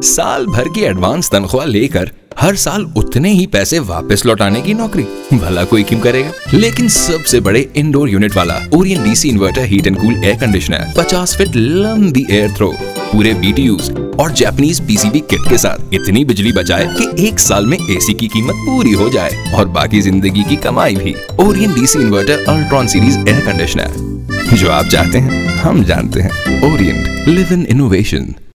साल भर की एडवांस तनख्वाह लेकर हर साल उतने ही पैसे वापस लौटाने की नौकरी। भला कोई क्यों करेगा? लेकिन सबसे बड़े इंडोर यूनिट वाला Orion DC inverter heat and cool air conditioner 50 feet लंबी एयर थ्रो पूरे बीटीयूज और जापानीज पीसीबी किट के साथ इतनी बिजली बचाए कि एक साल में एसी की कीमत पूरी हो जाए और बाकी ज़िंदगी की कमाई भी। Orion DC inverter Ultron series air conditioner जो आप चाहते हैं, हम जानते हैं। Orient live in innovation